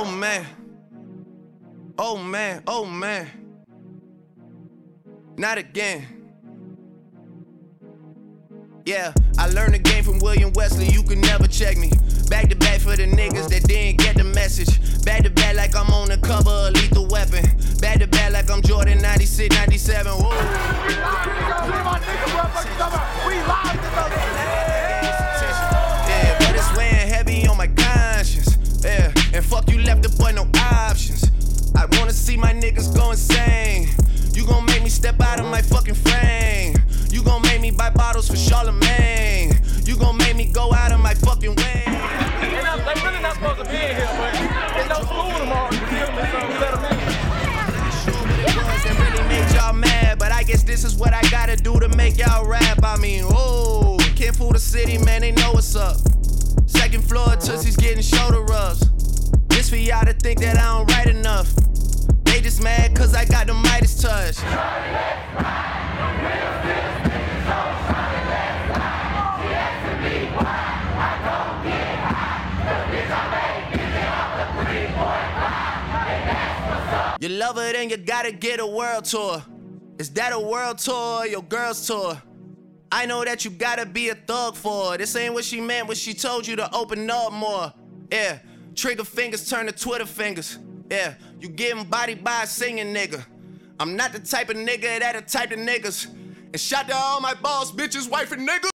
Oh man. Oh man. Oh man. Not again. Yeah, I learned the game from William Wesley. You can never check me. Back to back for the niggas that didn't get the message. Back to back like I'm on the cover of Lethal Weapon. Back to back like I'm Jordan 96, 97. Insane. You gon' make me step out of my fucking frame. You gon' make me buy bottles for Charlemagne. You gon' make me go out of my fucking way. They not, they really not supposed to be in here, but there's no school tomorrow. You feel me? So we let them in. sure what it was that really made y'all mad. But I guess this is what I gotta do to make y'all rap. I mean, oh, can't fool the city, man, they know what's up. Second floor, Tootsie's getting shoulder rubs. This for y'all to think that I don't write enough. Mad cause I got the Midas touch. You love her, then you gotta get a world tour. Is that a world tour or your girl's tour? I know that you gotta be a thug for her. This ain't what she meant when she told you to open up more. Yeah, trigger fingers turn to Twitter fingers. Yeah, you getting bodied by a singing nigga. I'm not the type of nigga that a type of niggas. And shout to all my boss, bitches, wife, and niggas.